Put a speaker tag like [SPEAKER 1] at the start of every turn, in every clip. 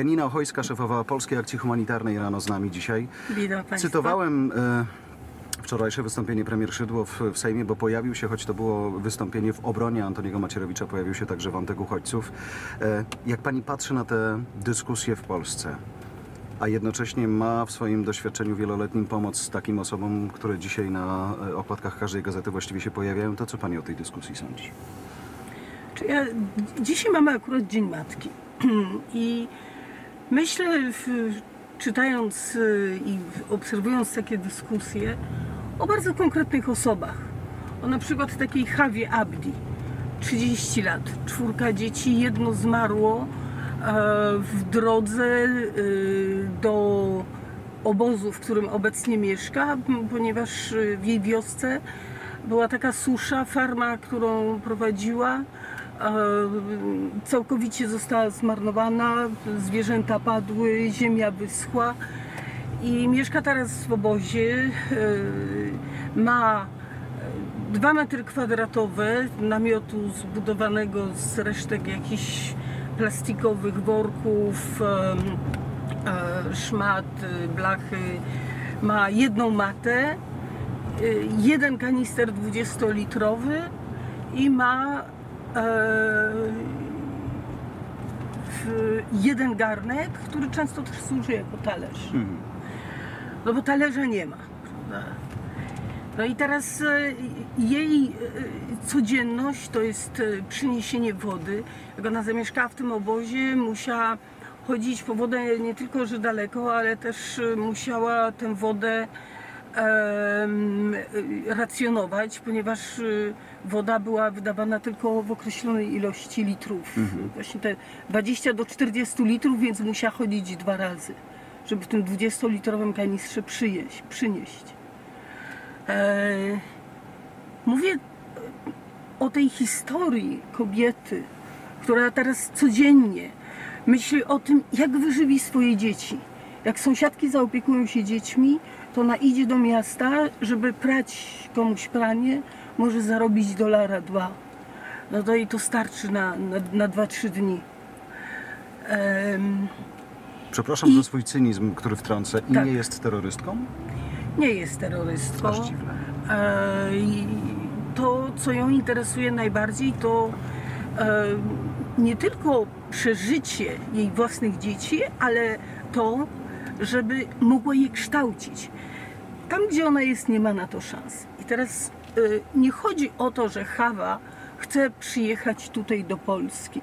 [SPEAKER 1] Janina Ochojska, szefowa Polskiej Akcji Humanitarnej rano z nami dzisiaj.
[SPEAKER 2] Witam Państwa.
[SPEAKER 1] Cytowałem e, wczorajsze wystąpienie premier Szydło w, w Sejmie, bo pojawił się, choć to było wystąpienie w obronie Antoniego Macierewicza, pojawił się także wątek uchodźców. E, jak pani patrzy na tę dyskusję w Polsce, a jednocześnie ma w swoim doświadczeniu wieloletnim pomoc takim osobom, które dzisiaj na e, okładkach każdej gazety właściwie się pojawiają, to co pani o tej dyskusji sądzi?
[SPEAKER 2] Czy ja, dzisiaj mamy akurat Dzień Matki i myślę, czytając y, i obserwując takie dyskusje o bardzo konkretnych osobach. O na przykład takiej Hawie Abdi, 30 lat, czwórka dzieci, jedno zmarło e, w drodze y, do obozu, w którym obecnie mieszka, ponieważ y, w jej wiosce była taka susza, farma, którą prowadziła, całkowicie została zmarnowana, zwierzęta padły, ziemia wyschła i mieszka teraz w obozie. e, Ma dwa metry kwadratowe namiotu zbudowanego z resztek jakichś plastikowych worków, e, szmat, e, blachy. Ma jedną matę, jeden kanister 20-litrowy i ma e, jeden garnek, który często też służy jako talerz.
[SPEAKER 1] Mhm.
[SPEAKER 2] No bo talerza nie ma. Prawda? No i teraz e, jej e, codzienność to jest e, przyniesienie wody. Jak ona zamieszkała w tym obozie, musiała chodzić po wodę nie tylko, że daleko, ale też musiała tę wodę racjonować, ponieważ e, woda była wydawana tylko w określonej ilości litrów. Właśnie te 20 do 40 litrów, więc musiała chodzić dwa razy, żeby w tym 20-litrowym kanistrze przyjeść, przynieść. E, mówię o tej historii kobiety, która teraz codziennie myśli o tym, jak wyżywi swoje dzieci. Jak sąsiadki zaopiekują się dziećmi, to ona idzie do miasta, żeby prać komuś pranie, może zarobić dolara dwa. No to jej to starczy na, na, na dwa, trzy dni. Em,
[SPEAKER 1] Przepraszam
[SPEAKER 2] I-
[SPEAKER 1] za swój cynizm, który wtrącę. I
[SPEAKER 2] Tak.
[SPEAKER 1] nie jest terrorystką?
[SPEAKER 2] nie jest terrorystką.
[SPEAKER 1] Aż dziwne.
[SPEAKER 2] E, to, co ją interesuje najbardziej, to e, nie tylko przeżycie jej własnych dzieci, ale to, żeby mogła je kształcić. Tam, gdzie ona jest, nie ma na to szans. I teraz e, nie chodzi o to, że Hawa chce przyjechać tutaj do Polski.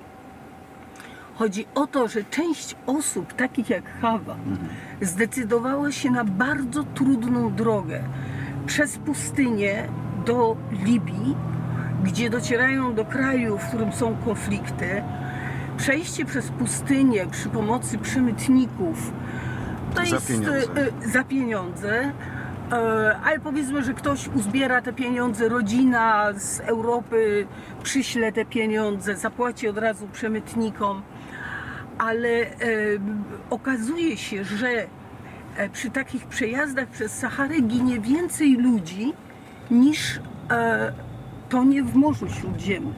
[SPEAKER 2] Chodzi o to, że część osób, takich jak Hawa, zdecydowała się na bardzo trudną drogę przez pustynię do Libii, gdzie docierają do kraju, w którym są konflikty. Przejście przez pustynię przy pomocy przemytników to
[SPEAKER 1] Za
[SPEAKER 2] jest
[SPEAKER 1] pieniądze.
[SPEAKER 2] e, e, za pieniądze. E, Ale powiedzmy, że ktoś uzbiera te pieniądze, rodzina z Europy przyśle te pieniądze, zapłaci od razu przemytnikom ale e, okazuje się, że e, przy takich przejazdach przez Saharę ginie więcej ludzi niż e, tonie w Morzu Śródziemnym.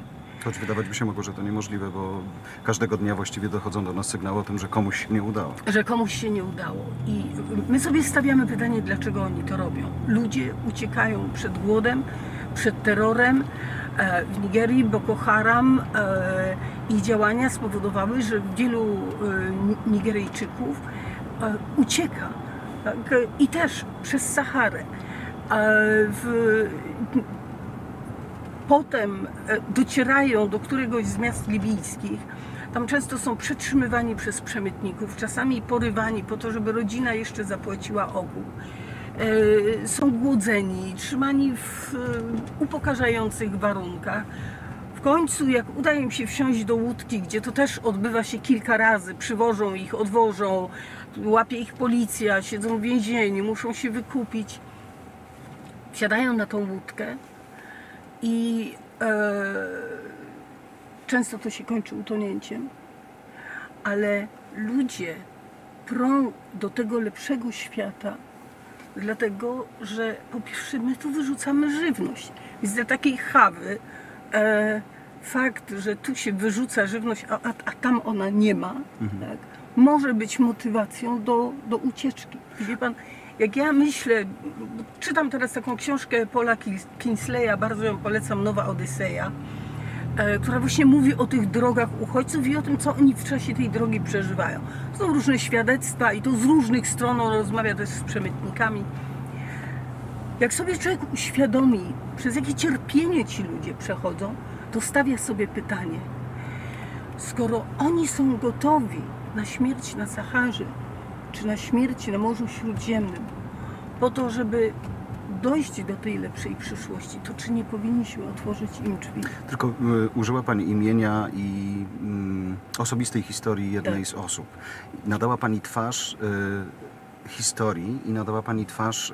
[SPEAKER 1] Choć wydawać by się mogło, że to niemożliwe, bo każdego dnia właściwie dochodzą do nas sygnały o tym, że komuś się nie udało.
[SPEAKER 2] Że komuś się nie udało. I my sobie stawiamy pytanie, dlaczego oni to robią. Ludzie uciekają przed głodem, przed terrorem. E, W Nigerii Boko Haram e, ich działania spowodowały, że wielu e, Ni- Nigeryjczyków ucieka. Tak? I też przez Saharę. W, potem e, docierają do któregoś z miast libijskich. Tam często są przetrzymywani przez przemytników, czasami porywani po to, żeby rodzina jeszcze zapłaciła ogół. E, Są głodzeni, trzymani w e, upokarzających warunkach. W końcu, jak uda im się wsiąść do łódki, gdzie to też odbywa się kilka razy, przywożą ich, odwożą, łapie ich policja, siedzą w więzieniu, muszą się wykupić. Wsiadają na tą łódkę i e, często to się kończy utonięciem, ale ludzie prą do tego lepszego świata, dlatego że po pierwsze my tu wyrzucamy żywność. Więc dla takiej chawy e, fakt, że tu się wyrzuca żywność, a, a, a tam ona nie ma, tak, może być motywacją do, do ucieczki. Wie pan, jak ja myślę, czytam teraz taką książkę Paula Kins- Kinsleya, bardzo ją polecam, Nowa Odyseja, e, która właśnie mówi o tych drogach uchodźców i o tym, co oni w czasie tej drogi przeżywają. Są różne świadectwa i to z różnych stron, on rozmawia też z przemytnikami. Jak sobie człowiek uświadomi, przez jakie cierpienie ci ludzie przechodzą, to stawia sobie pytanie, skoro oni są gotowi na śmierć na Saharze, czy na śmierć na Morzu Śródziemnym, po to, żeby dojść do tej lepszej przyszłości, to czy nie powinniśmy otworzyć im drzwi?
[SPEAKER 1] Tylko y, użyła Pani imienia i mm, osobistej historii jednej
[SPEAKER 2] Tak.
[SPEAKER 1] z osób. Nadała Pani twarz y, historii i nadała Pani twarz y,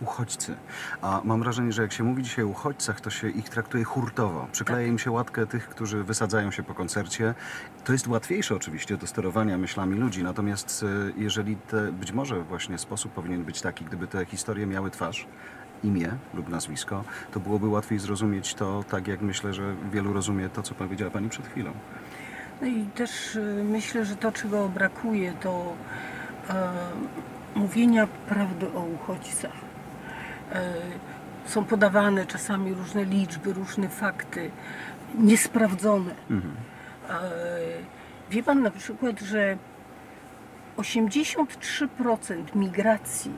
[SPEAKER 1] uchodźcy. A mam wrażenie, że jak się mówi dzisiaj o uchodźcach, to się ich traktuje hurtowo. Przykleja im się łatkę tych, którzy wysadzają się po koncercie. To jest łatwiejsze oczywiście do sterowania myślami ludzi, natomiast y, jeżeli te, być może właśnie sposób powinien być taki, gdyby te historie miały twarz, imię lub nazwisko, to byłoby łatwiej zrozumieć to, tak jak myślę, że wielu rozumie to, co powiedziała Pani przed chwilą.
[SPEAKER 2] No i też y, myślę, że to, czego brakuje, to e, mówienia prawdy o uchodźcach. E, są podawane czasami różne liczby, różne fakty, niesprawdzone.
[SPEAKER 1] Mhm.
[SPEAKER 2] E, wie pan na przykład, że 83% migracji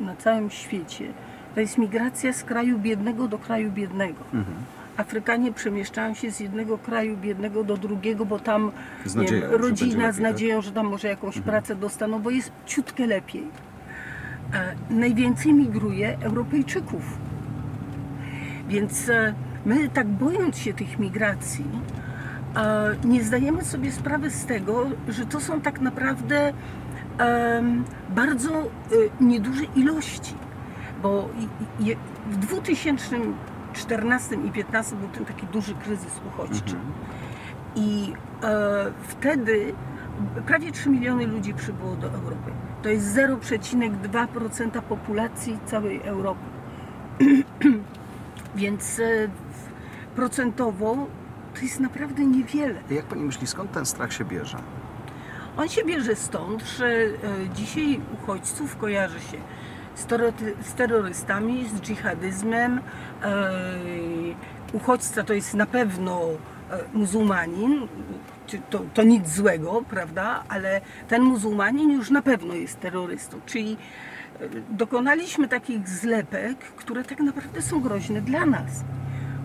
[SPEAKER 2] na całym świecie to jest migracja z kraju biednego do kraju biednego.
[SPEAKER 1] Mhm.
[SPEAKER 2] Afrykanie przemieszczają się z jednego kraju biednego do drugiego, bo tam
[SPEAKER 1] Z nadzieją,
[SPEAKER 2] wiem, rodzina
[SPEAKER 1] lepiej,
[SPEAKER 2] z
[SPEAKER 1] tak?
[SPEAKER 2] nadzieją, że tam może jakąś pracę dostaną, bo jest ciutkę lepiej. E, najwięcej migruje Europejczyków. Więc e, my tak bojąc się tych migracji, e, nie zdajemy sobie sprawy z tego, że to są tak naprawdę bardzo e, nieduże ilości. Bo w 2014 i 2015 był ten taki duży kryzys uchodźczy.
[SPEAKER 1] Mhm.
[SPEAKER 2] I wtedy prawie 3 miliony ludzi przybyło do Europy. To jest 0,2% populacji całej Europy. Więc e, procentowo to jest naprawdę niewiele.
[SPEAKER 1] Jak Pani myśli, skąd ten strach się bierze?
[SPEAKER 2] On się bierze stąd, że e, dzisiaj uchodźców kojarzy się z, terrory- z terrorystami, z dżihadyzmem. E, uchodźca to jest na pewno muzułmanin, to, to nic złego, prawda? Ale ten muzułmanin już na pewno jest terrorystą. Czyli e, dokonaliśmy takich zlepek, które tak naprawdę są groźne dla nas.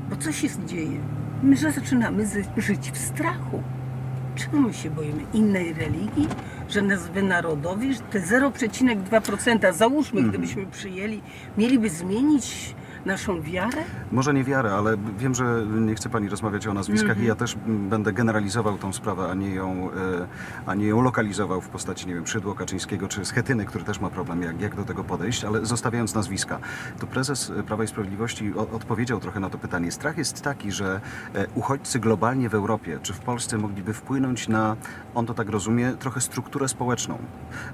[SPEAKER 2] Bo co się dzieje? My że zaczynamy zy- żyć w strachu. Czego my się boimy? Innej religii? Że nas wynarodowi? Że te 0,2% załóżmy, gdybyśmy przyjęli, mieliby zmienić naszą wiarę?
[SPEAKER 1] Może nie wiarę, ale wiem, że nie chce Pani rozmawiać o nazwiskach
[SPEAKER 2] Mhm.
[SPEAKER 1] i ja też mm, będę generalizował tą sprawę, a nie, ją, e, a nie ją lokalizował w postaci, nie wiem, Szydło Kaczyńskiego czy Schetyny, który też ma problem, jak, jak do tego podejść, ale zostawiając nazwiska. To prezes Prawa i Sprawiedliwości o, odpowiedział trochę na to pytanie. Strach jest taki, że e, uchodźcy globalnie w Europie czy w Polsce mogliby wpłynąć na, on to tak rozumie, trochę strukturę społeczną,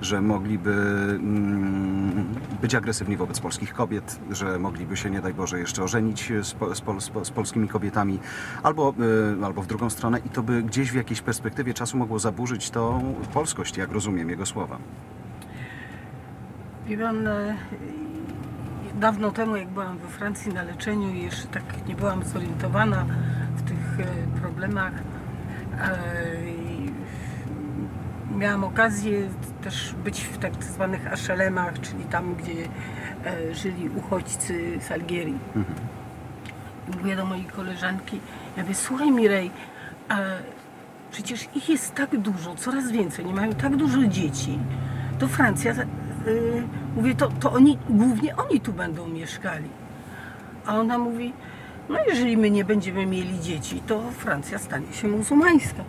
[SPEAKER 1] że mogliby mm, być agresywni wobec polskich kobiet, że mogliby się, nie daj Boże, jeszcze ożenić z, z, pol, z, po- z polskimi kobietami, albo, y, albo w drugą stronę i to by gdzieś w jakiejś perspektywie czasu mogło zaburzyć tą polskość, jak rozumiem jego słowa.
[SPEAKER 2] Wie pan, e, dawno temu, jak byłam we Francji na leczeniu i jeszcze tak nie byłam zorientowana w tych e, problemach, e, miałam okazję też być w tak zwanych aszelemach, czyli tam, gdzie e, żyli uchodźcy z Algierii. I mówię do mojej koleżanki, ja mówię, słuchaj Mirej, e, przecież ich jest tak dużo, coraz więcej, nie mają tak dużo dzieci, to Francja, y, mówię, to, to oni, głównie oni tu będą mieszkali. A ona mówi, no jeżeli my nie będziemy mieli dzieci, to Francja stanie się muzułmańska.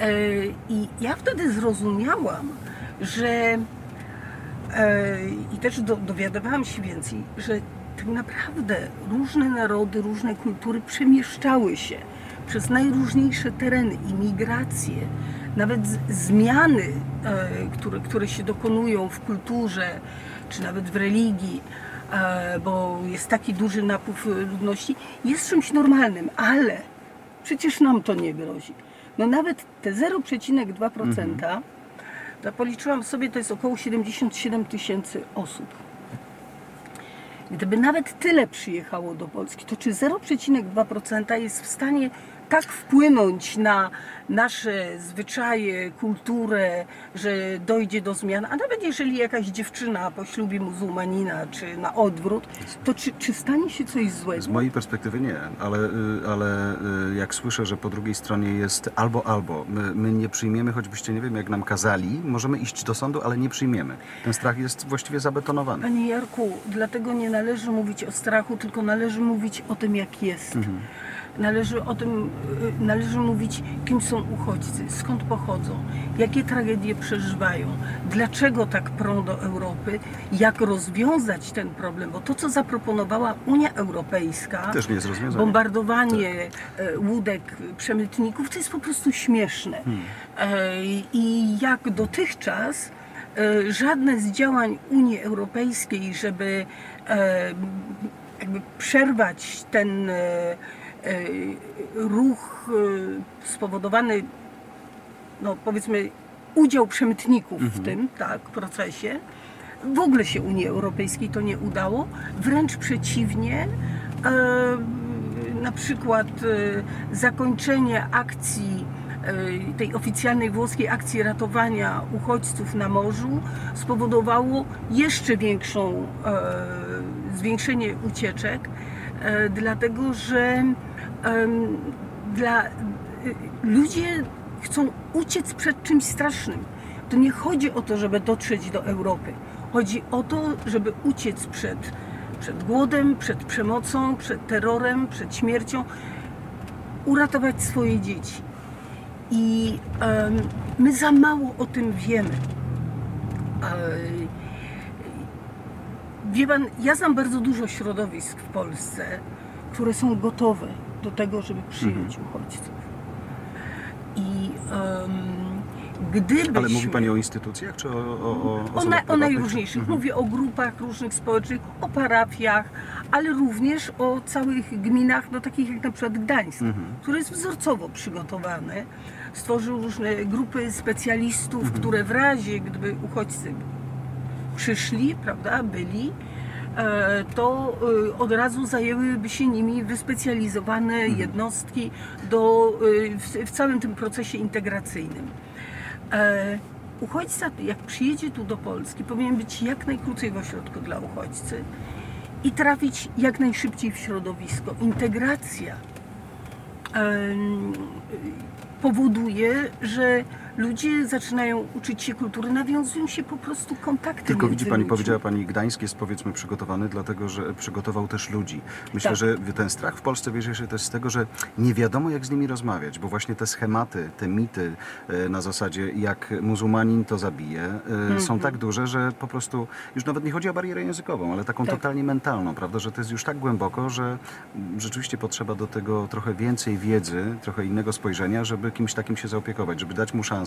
[SPEAKER 2] E, I ja wtedy zrozumiałam, że e, i też do, dowiadywałam się więcej, że tak naprawdę różne narody, różne kultury przemieszczały się przez najróżniejsze tereny i migracje, nawet zmiany, e, które, które się dokonują w kulturze, czy nawet w religii, bo jest taki duży napływ ludności, jest czymś normalnym, ale przecież nam to nie grozi. No nawet te 0,2%, to policzyłam sobie, to jest około 77 tysięcy osób. Gdyby nawet tyle przyjechało do Polski, to czy 0,2% jest w stanie tak wpłynąć na nasze zwyczaje, kulturę, że dojdzie do zmian? A nawet jeżeli jakaś dziewczyna poślubi muzułmanina, czy na odwrót, to czy, czy stanie się coś
[SPEAKER 1] Z
[SPEAKER 2] złego?
[SPEAKER 1] mojej perspektywy nie, ale, y, ale y, jak słyszę, że po drugiej stronie jest albo albo, my, my nie przyjmiemy, choćbyście nie wiem, jak nam kazali, możemy iść do sądu, ale nie przyjmiemy. Ten strach jest właściwie zabetonowany.
[SPEAKER 2] Panie Jarku, dlatego nie należy mówić o strachu, tylko należy mówić o tym, jak jest. Należy o tym, y, należy mówić, kim są uchodźcy, skąd pochodzą, jakie tragedie przeżywają, dlaczego tak prą do Europy, jak rozwiązać ten problem, bo to, co zaproponowała Unia Europejska, bombardowanie e, łódek przemytników, to jest po prostu śmieszne. E, I jak dotychczas e, żadne z działań Unii Europejskiej, żeby jakby przerwać ten ruch e, spowodowany, no powiedzmy, udział przemytników w tym tak, procesie, w ogóle się Unii Europejskiej to nie udało. Wręcz przeciwnie, e, na przykład e, zakończenie akcji e, tej oficjalnej włoskiej akcji ratowania uchodźców na morzu spowodowało jeszcze większą e, zwiększenie ucieczek, e, dlatego że dla, e, ludzie chcą uciec przed czymś strasznym. To nie chodzi o to, żeby dotrzeć do Europy. Chodzi o to, żeby uciec przed, przed głodem, przed przemocą, przed terrorem, przed śmiercią, uratować swoje dzieci. I em, my za mało o tym wiemy. Ej, Wie pan, ja znam bardzo dużo środowisk w Polsce, które są gotowe do tego, żeby przyjąć uchodźców. I em, gdybyśmy...
[SPEAKER 1] Ale mówi Pani o instytucjach, czy o, o, o
[SPEAKER 2] O, na, o najróżniejszych.
[SPEAKER 1] Mhm.
[SPEAKER 2] Mówię o grupach różnych społecznych, o parafiach, ale również o całych gminach, no takich jak na przykład Gdańsk,
[SPEAKER 1] Mhm.
[SPEAKER 2] który jest wzorcowo przygotowany. Stworzył różne grupy specjalistów, które w razie, gdyby uchodźcy przyszli, prawda, byli, to e, od razu zajęłyby się nimi wyspecjalizowane jednostki do, e, w, w całym tym procesie integracyjnym. E, Uchodźca, jak przyjedzie tu do Polski, powinien być jak najkrócej w ośrodku dla uchodźcy i trafić jak najszybciej w środowisko. Integracja powoduje, że ludzie zaczynają uczyć się kultury, nawiązują się po prostu kontakty
[SPEAKER 1] Tylko widzi Pani,
[SPEAKER 2] ludźmi.
[SPEAKER 1] powiedziała Pani, Gdańsk jest powiedzmy przygotowany, dlatego że przygotował też ludzi. Myślę,
[SPEAKER 2] Tak.
[SPEAKER 1] że ten strach w Polsce bierze się też z tego, że nie wiadomo jak z nimi rozmawiać, bo właśnie te schematy, te mity e, na zasadzie jak muzułmanin to zabije, e,
[SPEAKER 2] Mhm.
[SPEAKER 1] są tak duże, że po prostu już nawet nie chodzi o barierę językową, ale taką
[SPEAKER 2] Tak.
[SPEAKER 1] totalnie mentalną, prawda, że to jest już tak głęboko, że rzeczywiście potrzeba do tego trochę więcej wiedzy, trochę innego spojrzenia, żeby kimś takim się zaopiekować, żeby dać mu szansę,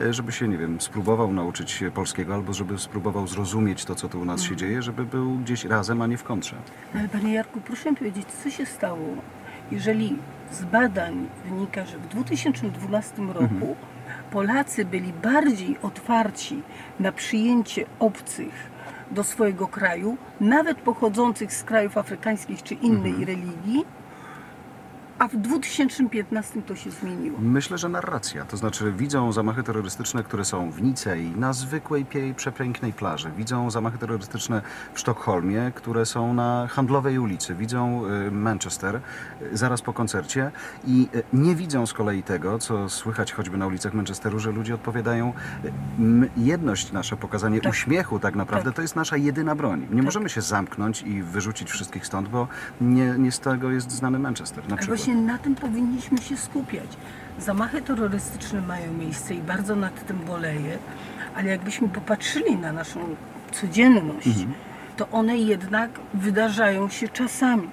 [SPEAKER 1] e, żeby się, nie wiem, spróbował nauczyć się polskiego, albo żeby spróbował zrozumieć to, co tu u nas się dzieje, żeby był gdzieś razem, a nie w kontrze.
[SPEAKER 2] Ale Panie Jarku, proszę mi powiedzieć, co się stało, jeżeli z badań wynika, że w 2012 roku
[SPEAKER 1] Mhm.
[SPEAKER 2] Polacy byli bardziej otwarci na przyjęcie obcych do swojego kraju, nawet pochodzących z krajów afrykańskich czy innej
[SPEAKER 1] Mhm.
[SPEAKER 2] religii, a w 2015 to się zmieniło.
[SPEAKER 1] Myślę, że narracja, to znaczy widzą zamachy terrorystyczne, które są w Nicei, na zwykłej, przepięknej plaży. Widzą zamachy terrorystyczne w Sztokholmie, które są na handlowej ulicy. Widzą y, Manchester y, zaraz po koncercie i y, nie widzą z kolei tego, co słychać choćby na ulicach Manchesteru, że ludzie odpowiadają, jedność nasza, pokazanie
[SPEAKER 2] Tak.
[SPEAKER 1] uśmiechu tak naprawdę,
[SPEAKER 2] Tak.
[SPEAKER 1] to jest nasza jedyna broń. Nie możemy się zamknąć i wyrzucić wszystkich stąd, bo nie, nie z tego jest znany Manchester na przykład.
[SPEAKER 2] Właśnie na tym powinniśmy się skupiać. Zamachy terrorystyczne mają miejsce i bardzo nad tym boleję, ale jakbyśmy popatrzyli na naszą codzienność,
[SPEAKER 1] Mhm.
[SPEAKER 2] to one jednak wydarzają się czasami.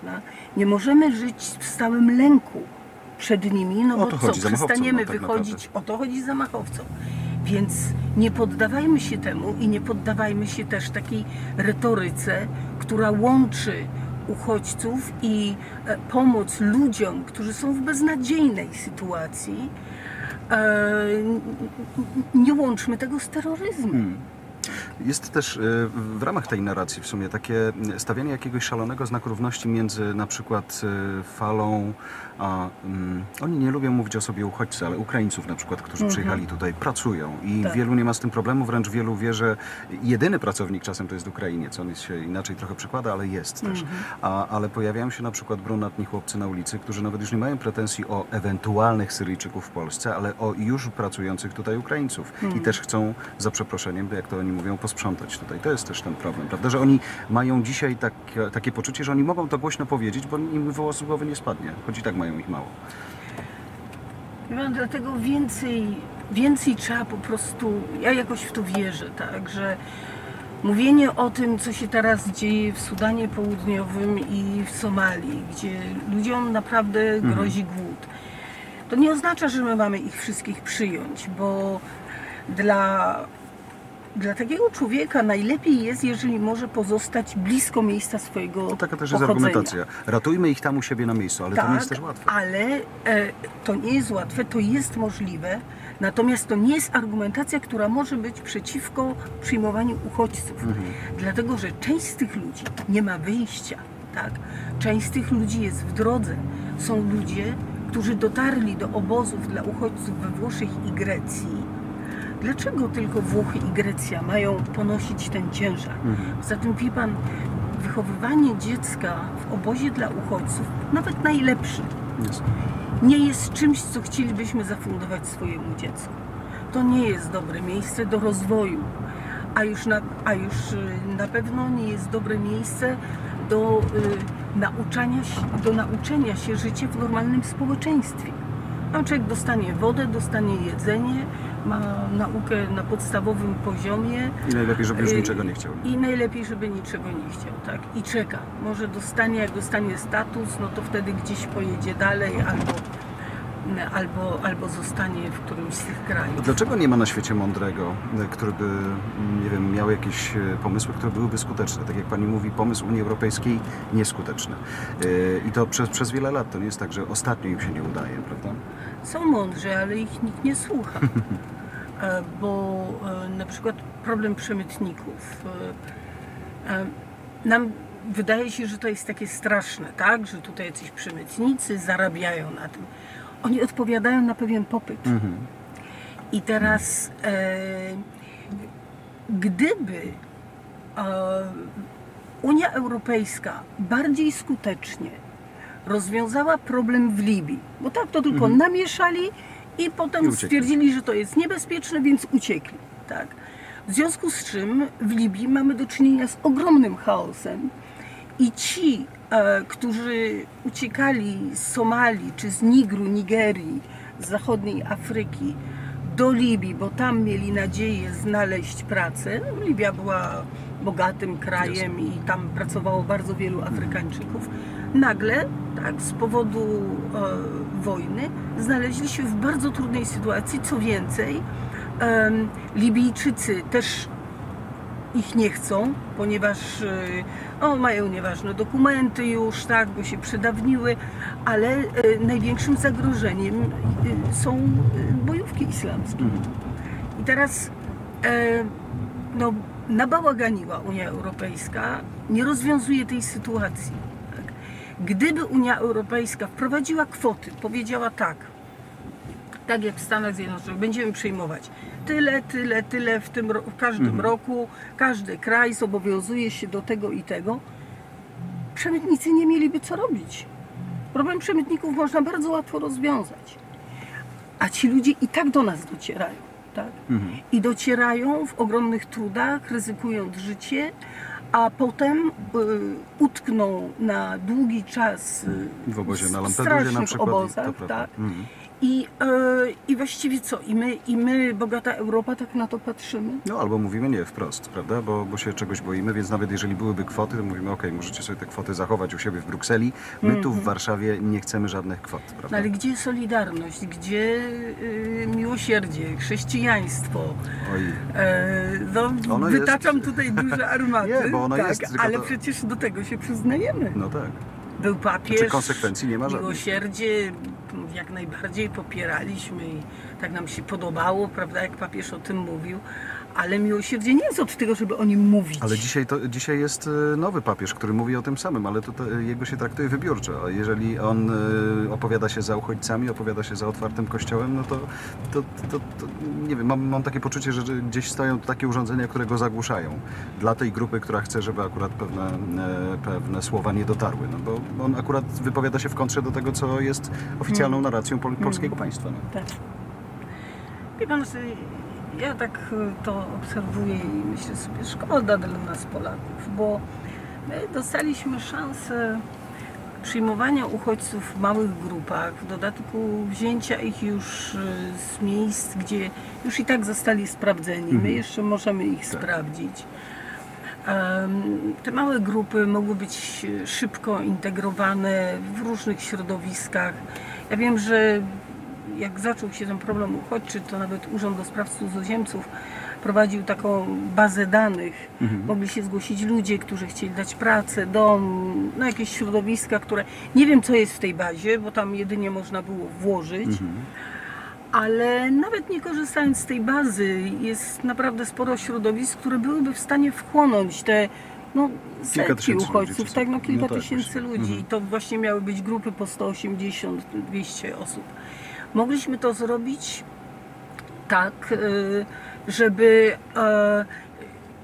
[SPEAKER 2] prawda? Nie możemy żyć w stałym lęku przed nimi, no
[SPEAKER 1] O
[SPEAKER 2] bo co, przestaniemy
[SPEAKER 1] no tak
[SPEAKER 2] wychodzić, o to chodzi zamachowcom. Więc nie poddawajmy się temu i nie poddawajmy się też takiej retoryce, która łączy uchodźców i e, pomoc ludziom, którzy są w beznadziejnej sytuacji, e, nie łączmy tego z terroryzmem.
[SPEAKER 1] Jest też y, w ramach tej narracji w sumie takie stawianie jakiegoś szalonego znaku równości między na przykład y, falą, a mm, oni nie lubią mówić o sobie uchodźcy, ale Ukraińców na przykład, którzy przyjechali tutaj, pracują i
[SPEAKER 2] Tak.
[SPEAKER 1] wielu nie ma z tym problemu, wręcz wielu wie, że jedyny pracownik czasem to jest Ukrainiec, on się inaczej trochę przekłada, ale jest też. A, ale pojawiają się na przykład brunatni chłopcy na ulicy, którzy nawet już nie mają pretensji o ewentualnych Syryjczyków w Polsce, ale o już pracujących tutaj Ukraińców. I też chcą za przeproszeniem, jak to oni mówią, posprzątać tutaj. To jest też ten problem, prawda, że oni mają dzisiaj tak, takie poczucie, że oni mogą to głośno powiedzieć, bo im włos z głowy nie spadnie, choć i tak mają ich mało.
[SPEAKER 2] Pan, dlatego więcej, więcej trzeba po prostu, ja jakoś w to wierzę, tak, że mówienie o tym, co się teraz dzieje w Sudanie Południowym i w Somalii, gdzie ludziom naprawdę grozi głód, to nie oznacza, że my mamy ich wszystkich przyjąć, bo dla, dla takiego człowieka najlepiej jest, jeżeli może pozostać blisko miejsca swojego
[SPEAKER 1] No, taka też jest
[SPEAKER 2] pochodzenia.
[SPEAKER 1] argumentacja. Ratujmy ich tam u siebie na miejscu, ale to nie jest też łatwe.
[SPEAKER 2] Tak, Ale e, to nie jest łatwe, to jest możliwe, natomiast to nie jest argumentacja, która może być przeciwko przyjmowaniu uchodźców.
[SPEAKER 1] Mhm.
[SPEAKER 2] Dlatego, że część z tych ludzi nie ma wyjścia, tak? Część z tych ludzi jest w drodze. Są ludzie, którzy dotarli do obozów dla uchodźców we Włoszech i Grecji. Dlaczego tylko Włochy i Grecja mają ponosić ten ciężar? Poza tym, wie pan, wychowywanie dziecka w obozie dla uchodźców, nawet najlepszy,
[SPEAKER 1] Jest.
[SPEAKER 2] nie jest czymś, co chcielibyśmy zafundować swojemu dziecku. To nie jest dobre miejsce do rozwoju, a już na, a już y, na pewno nie jest dobre miejsce do, y, nauczania się, do nauczenia się życia w normalnym społeczeństwie. Tam człowiek dostanie wodę, dostanie jedzenie, ma naukę na podstawowym poziomie.
[SPEAKER 1] I najlepiej, żeby już
[SPEAKER 2] Y,
[SPEAKER 1] niczego nie chciał.
[SPEAKER 2] I najlepiej, żeby niczego nie chciał, tak? I czeka. Może dostanie, jak dostanie status, no to wtedy gdzieś pojedzie dalej albo, albo, albo zostanie w którymś z tych krajów.
[SPEAKER 1] Dlaczego nie ma na świecie mądrego, który by, mm, nie wiem, miał jakieś e, pomysły, które byłyby skuteczne? Tak jak pani mówi, pomysł Unii Europejskiej nieskuteczny. E, I to przez, przez wiele lat. To nie jest tak, że ostatnio im się nie udaje, prawda?
[SPEAKER 2] Są mądrzy, ale ich nikt nie słucha. E, Bo e, na przykład problem przemytników. e, Nam wydaje się, że to jest takie straszne, tak? Że tutaj jacyś przemytnicy zarabiają na tym. Oni odpowiadają na pewien popyt. I teraz, gdyby Unia Europejska bardziej skutecznie rozwiązała problem w Libii, bo tak to tylko namieszali i potem
[SPEAKER 1] I
[SPEAKER 2] stwierdzili, że to jest niebezpieczne, więc uciekli. Tak. W związku z czym w Libii mamy do czynienia z ogromnym chaosem i ci, e, którzy uciekali z Somalii czy z Nigru, Nigerii, z zachodniej Afryki do Libii, bo tam mieli nadzieję znaleźć pracę. Libia była bogatym krajem i tam pracowało bardzo wielu Afrykańczyków. Nagle, tak, z powodu e, wojny, znaleźli się w bardzo trudnej sytuacji. Co więcej, Libijczycy też ich nie chcą, ponieważ y, o, mają nieważne dokumenty już, tak, bo się przedawniły, ale y, największym zagrożeniem y, są bojówki islamskie. I teraz e, no, nabałaganiła Unia Europejska, nie rozwiązuje tej sytuacji. Gdyby Unia Europejska wprowadziła kwoty, powiedziała tak, tak jak w Stanach Zjednoczonych, będziemy przyjmować tyle, tyle, tyle w, tym, w każdym roku, każdy kraj zobowiązuje się do tego i tego, przemytnicy nie mieliby co robić. Problem przemytników można bardzo łatwo rozwiązać. A ci ludzie i tak do nas docierają. Tak? I docierają w ogromnych trudach, ryzykując życie, a potem y, utkną na długi czas y,
[SPEAKER 1] W obozie na Lampedusie na
[SPEAKER 2] strasznych
[SPEAKER 1] przykład
[SPEAKER 2] obozach, tak?
[SPEAKER 1] Mhm.
[SPEAKER 2] I, e, I właściwie co? I my, I my, bogata Europa, tak na to patrzymy?
[SPEAKER 1] No albo mówimy nie wprost, prawda? Bo, bo się czegoś boimy, więc nawet jeżeli byłyby kwoty, to mówimy, ok, możecie sobie te kwoty zachować u siebie w Brukseli. My tu w Warszawie nie chcemy żadnych kwot,
[SPEAKER 2] No
[SPEAKER 1] prawda?
[SPEAKER 2] ale gdzie solidarność? Gdzie y, miłosierdzie, chrześcijaństwo?
[SPEAKER 1] Oj,
[SPEAKER 2] E, no,
[SPEAKER 1] Ono
[SPEAKER 2] wytaczam
[SPEAKER 1] jest-
[SPEAKER 2] tutaj duże armaty,
[SPEAKER 1] Nie, bo ono
[SPEAKER 2] tak,
[SPEAKER 1] jest,
[SPEAKER 2] ale
[SPEAKER 1] to-
[SPEAKER 2] przecież do tego się przyznajemy.
[SPEAKER 1] no tak.
[SPEAKER 2] Był papież,
[SPEAKER 1] Znaczy konsekwencji nie ma żadnych.
[SPEAKER 2] miłosierdzie jak najbardziej popieraliśmy i tak nam się podobało, prawda, jak papież o tym mówił, ale miłosierdzie nie jest od tego, żeby o nim mówić.
[SPEAKER 1] Ale dzisiaj, to, dzisiaj jest e, nowy papież, który mówi o tym samym, ale to, to jego się traktuje wybiórczo. A jeżeli on e, opowiada się za uchodźcami, opowiada się za otwartym kościołem, no to, to, to, nie wiem, mam, mam takie poczucie, że gdzieś stoją takie urządzenia, które go zagłuszają. Dla tej grupy, która chce, żeby akurat pewne, e, pewne słowa nie dotarły. No bo on akurat wypowiada się w kontrze do tego, co jest oficjalną narracją pol, polskiego państwa. No.
[SPEAKER 2] Tak. Wie pan, że ja tak y, to obserwuję i myślę sobie, szkoda dla nas Polaków, bo my dostaliśmy szansę przyjmowania uchodźców w małych grupach, w dodatku wzięcia ich już y, z miejsc, gdzie już i tak zostali sprawdzeni. My jeszcze możemy ich sprawdzić. Em, Te małe grupy mogły być szybko integrowane w różnych środowiskach. Ja wiem, że jak zaczął się ten problem uchodźczy, to nawet Urząd do Spraw Cudzoziemców prowadził taką bazę danych. Mogli się zgłosić ludzie, którzy chcieli dać pracę, dom, no jakieś środowiska, które... Nie wiem, co jest w tej bazie, bo tam jedynie można było włożyć. Ale nawet nie korzystając z tej bazy, jest naprawdę sporo środowisk, które byłyby w stanie wchłonąć te no, setki
[SPEAKER 1] ludzi,
[SPEAKER 2] uchodźców, tak, no
[SPEAKER 1] co?
[SPEAKER 2] kilka
[SPEAKER 1] No tak,
[SPEAKER 2] tysięcy
[SPEAKER 1] właśnie.
[SPEAKER 2] ludzi.
[SPEAKER 1] Mhm.
[SPEAKER 2] I to właśnie miały być grupy po 180, 200 osób. Mogliśmy to zrobić tak, y, żeby e,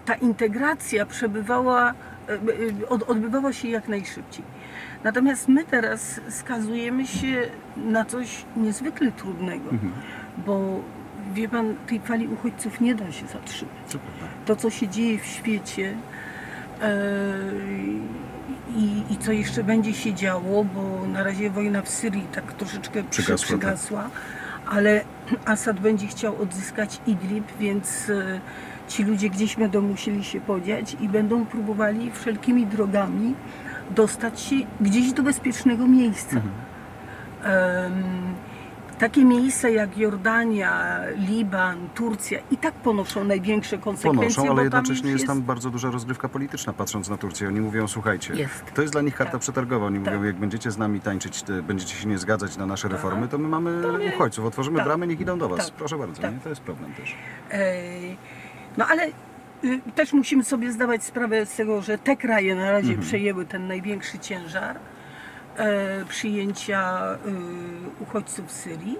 [SPEAKER 2] ta integracja przebywała, e, e, od- odbywała się jak najszybciej. Natomiast my teraz skazujemy się na coś niezwykle trudnego,
[SPEAKER 1] Mhm.
[SPEAKER 2] bo wie pan, tej fali uchodźców nie da się zatrzymać.
[SPEAKER 1] To prawda.
[SPEAKER 2] To, co się dzieje w świecie e, i, i co jeszcze będzie się działo, bo na razie wojna w Syrii tak troszeczkę przy-
[SPEAKER 1] Przygasła, tak.
[SPEAKER 2] przygasła ale Assad będzie chciał odzyskać Idlib, więc e, ci ludzie gdzieś będą musieli się podziać i będą próbowali wszelkimi drogami dostać się gdzieś do bezpiecznego miejsca.
[SPEAKER 1] Mhm.
[SPEAKER 2] Em, takie miejsca jak Jordania, Liban, Turcja i tak ponoszą największe konsekwencje.
[SPEAKER 1] Ponoszą, ale jednocześnie jest tam bardzo duża rozgrywka polityczna, patrząc na Turcję. Oni mówią, słuchajcie,
[SPEAKER 2] Jest.
[SPEAKER 1] to jest dla nich karta
[SPEAKER 2] Tak.
[SPEAKER 1] przetargowa. Oni
[SPEAKER 2] Tak.
[SPEAKER 1] mówią, jak będziecie z nami tańczyć, będziecie się nie zgadzać na nasze
[SPEAKER 2] Tak.
[SPEAKER 1] reformy, to my mamy
[SPEAKER 2] To
[SPEAKER 1] uchodźców, otworzymy
[SPEAKER 2] tak.
[SPEAKER 1] bramy, niech idą do was.
[SPEAKER 2] Tak.
[SPEAKER 1] Proszę bardzo,
[SPEAKER 2] Tak.
[SPEAKER 1] nie? to jest problem też.
[SPEAKER 2] Ej, No ale y, też musimy sobie zdawać sprawę z tego, że te kraje na razie przejęły ten największy ciężar przyjęcia y, uchodźców z Syrii.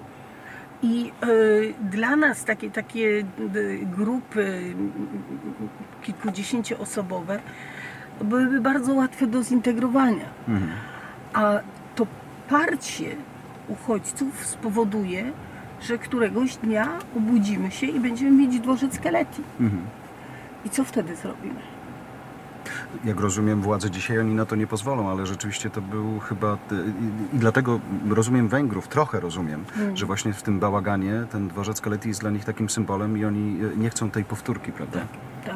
[SPEAKER 2] I y, dla nas takie, takie grupy kilkudziesięcioosobowe byłyby bardzo łatwe do zintegrowania.
[SPEAKER 1] Mhm.
[SPEAKER 2] A to parcie uchodźców spowoduje, że któregoś dnia obudzimy się i będziemy mieć dworzec Keleti.
[SPEAKER 1] Mhm.
[SPEAKER 2] I co wtedy zrobimy?
[SPEAKER 1] Jak rozumiem, władze dzisiaj oni na to nie pozwolą, ale rzeczywiście to był chyba. I, i dlatego rozumiem Węgrów, trochę rozumiem,
[SPEAKER 2] Mm.
[SPEAKER 1] że właśnie w tym bałaganie ten dworzec Kaleti jest dla nich takim symbolem i oni y, nie chcą tej powtórki, prawda?
[SPEAKER 2] Tak.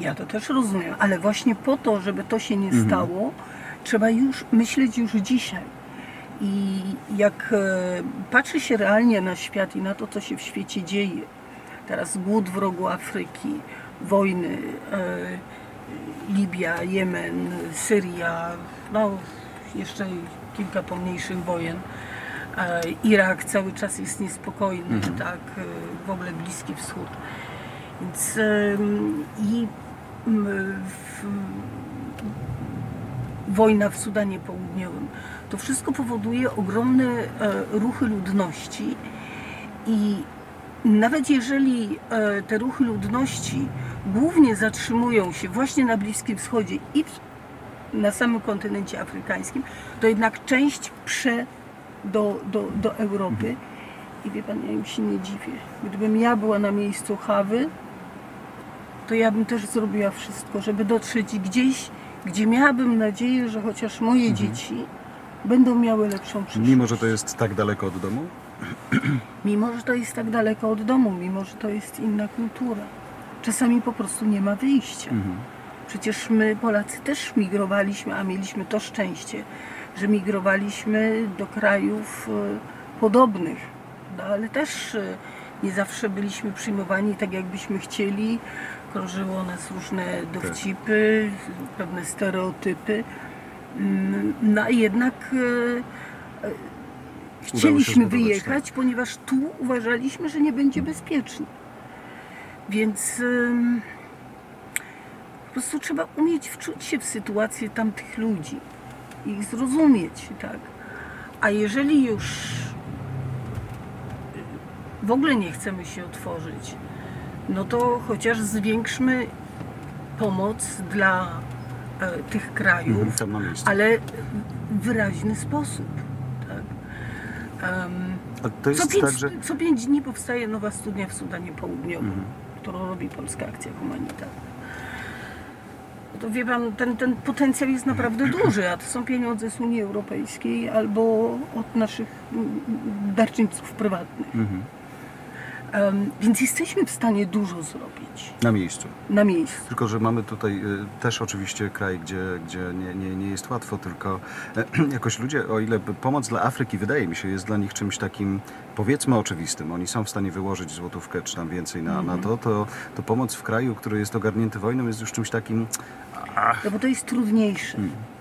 [SPEAKER 2] Ja to też rozumiem, ale właśnie po to, żeby to się nie
[SPEAKER 1] Mhm.
[SPEAKER 2] stało, trzeba już myśleć już dzisiaj. I jak e, patrzy się realnie na świat i na to, co się w świecie dzieje, teraz głód w rogu Afryki, wojny, e, Libia, Jemen, Syria, no jeszcze kilka pomniejszych wojen. E, Irak cały czas jest niespokojny, tak, e, w ogóle Bliski Wschód. Więc i w, wojna w Sudanie Południowym. To wszystko powoduje ogromne e, ruchy ludności i nawet jeżeli e, te ruchy ludności głównie zatrzymują się właśnie na Bliskim Wschodzie i na samym kontynencie afrykańskim, to jednak część prze do, do, do Europy. I wie pan, ja im się nie dziwię. Gdybym ja była na miejscu Hawy, to ja bym też zrobiła wszystko, żeby dotrzeć gdzieś, gdzie miałabym nadzieję, że chociaż moje dzieci będą miały lepszą przyszłość.
[SPEAKER 1] Mimo, że to jest tak daleko od domu?
[SPEAKER 2] Mimo, że to jest tak daleko od domu, mimo, że to jest inna kultura. Czasami po prostu nie ma wyjścia. Przecież my, Polacy, też migrowaliśmy, a mieliśmy to szczęście, że migrowaliśmy do krajów e, podobnych, no, ale też e, nie zawsze byliśmy przyjmowani tak, jakbyśmy chcieli. Krążyło nas różne dowcipy, pewne stereotypy. Mm, No a jednak e, chcieliśmy
[SPEAKER 1] zbudować,
[SPEAKER 2] wyjechać, ponieważ tu uważaliśmy, że nie będzie bezpiecznie. Więc po prostu trzeba umieć wczuć się w sytuację tamtych ludzi, ich zrozumieć, tak. A jeżeli już w ogóle nie chcemy się otworzyć, no to chociaż zwiększmy pomoc dla e, tych krajów,
[SPEAKER 1] Mhm,
[SPEAKER 2] ale w wyraźny sposób. Co, pięć,
[SPEAKER 1] tak, że...
[SPEAKER 2] co pięć dni powstaje nowa studnia w Sudanie Południowym,
[SPEAKER 1] Mhm.
[SPEAKER 2] którą robi Polska Akcja Humanitarna. To wie pan, ten, ten potencjał jest naprawdę duży, a to są pieniądze z Unii Europejskiej albo od naszych darczyńców prywatnych.
[SPEAKER 1] Mhm.
[SPEAKER 2] Em, więc jesteśmy w stanie dużo zrobić.
[SPEAKER 1] Na miejscu.
[SPEAKER 2] na miejscu.
[SPEAKER 1] Tylko, że mamy tutaj y, też oczywiście kraj, gdzie, gdzie nie, nie, nie jest łatwo, tylko e, jakoś ludzie, o ile pomoc dla Afryki wydaje mi się jest dla nich czymś takim powiedzmy oczywistym, oni są w stanie wyłożyć złotówkę czy tam więcej na, na to, to, to pomoc w kraju, który jest ogarnięty wojną jest już czymś takim,
[SPEAKER 2] No bo to jest trudniejsze,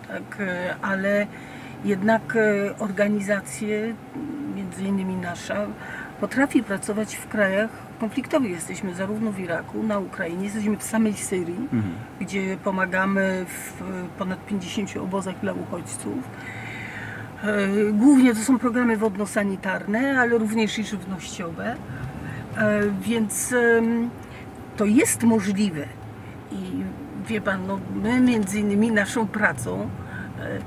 [SPEAKER 2] tak, e, ale jednak e, organizacje, między innymi nasza, potrafi pracować w krajach konfliktowych. Jesteśmy zarówno w Iraku, na Ukrainie, jesteśmy w samej Syrii, gdzie pomagamy w ponad 50 obozach dla uchodźców. E, Głównie to są programy wodno-sanitarne, ale również i żywnościowe. E, Więc to jest możliwe. I wie pan, no, my między innymi naszą pracą e,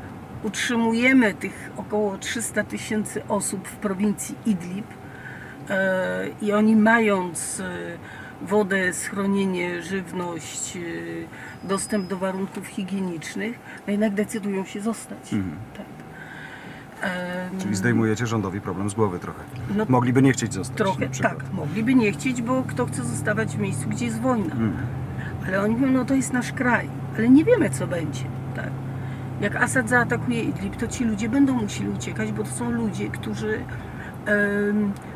[SPEAKER 2] utrzymujemy tych około 300 tysięcy osób w prowincji Idlib i oni mając e, wodę, schronienie, żywność, e, dostęp do warunków higienicznych, no jednak decydują się zostać. Tak. Em,
[SPEAKER 1] czyli zdejmujecie rządowi problem z głowy trochę.
[SPEAKER 2] No,
[SPEAKER 1] Mogliby nie chcieć zostać.
[SPEAKER 2] Trochę tak, mogliby nie chcieć, bo kto chce zostawać w miejscu, gdzie jest wojna.
[SPEAKER 1] Mhm.
[SPEAKER 2] Ale oni mówią, no to jest nasz kraj, ale nie wiemy co będzie. Tak? Jak Assad zaatakuje Idlib, to ci ludzie będą musieli uciekać, bo to są ludzie, którzy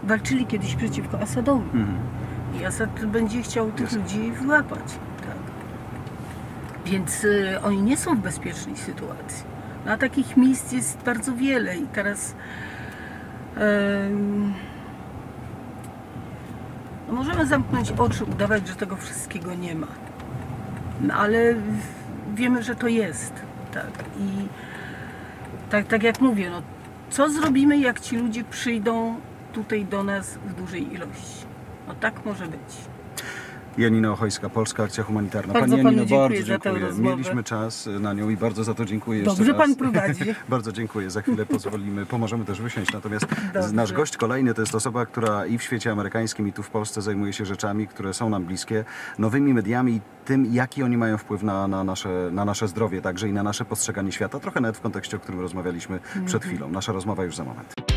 [SPEAKER 2] walczyli kiedyś przeciwko Assadowi.
[SPEAKER 1] Mhm.
[SPEAKER 2] I Assad będzie chciał tych
[SPEAKER 1] Jasne.
[SPEAKER 2] ludzi wyłapać. Tak. Więc y, oni nie są w bezpiecznej sytuacji. No, a takich miejsc jest bardzo wiele i teraz no możemy zamknąć oczy, udawać, że tego wszystkiego nie ma. No, ale wiemy, że to jest. Tak. I tak, tak jak mówię, no, co zrobimy, jak ci ludzie przyjdą tutaj do nas w dużej ilości? No tak może być.
[SPEAKER 1] Janina Ochojska, Polska Akcja Humanitarna.
[SPEAKER 2] Bardzo
[SPEAKER 1] Pani Janino,
[SPEAKER 2] dziękuję
[SPEAKER 1] bardzo dziękuję. Mieliśmy czas na nią i bardzo za to dziękuję
[SPEAKER 2] Dobrze pan prowadzi.
[SPEAKER 1] bardzo dziękuję. Za chwilę pozwolimy, pomożemy też wysiąść. Natomiast
[SPEAKER 2] Dobrze.
[SPEAKER 1] nasz gość kolejny to jest osoba, która i w świecie amerykańskim, i tu w Polsce zajmuje się rzeczami, które są nam bliskie, nowymi mediami i tym, jaki oni mają wpływ na, na, nasze, na nasze zdrowie, także i na nasze postrzeganie świata. Trochę nawet w kontekście, o którym rozmawialiśmy przed chwilą. Nasza rozmowa już za moment.